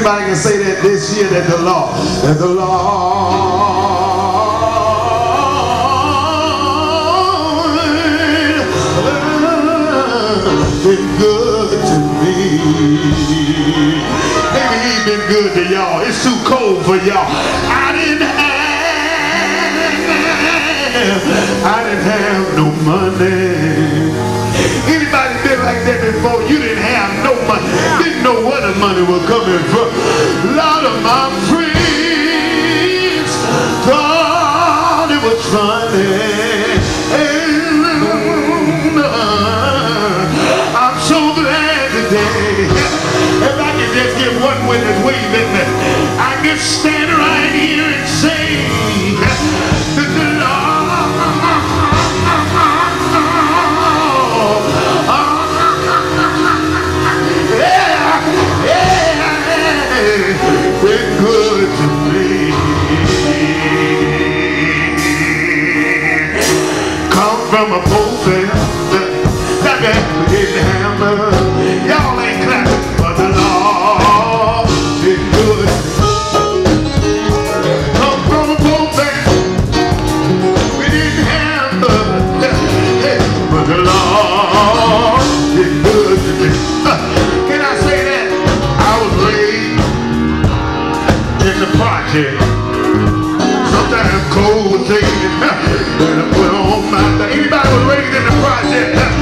Anybody can say that this year that the Lord, that the Lord. been good to me. Maybe he been good to y'all. It's too cold for y'all. I didn't have, I didn't have no money. Anybody been like that before? You didn't have no out of my friends thought it was funny. And I'm so glad today. I just one witness waving, I stand. from a poor family. hit the hammer. was raised in the project.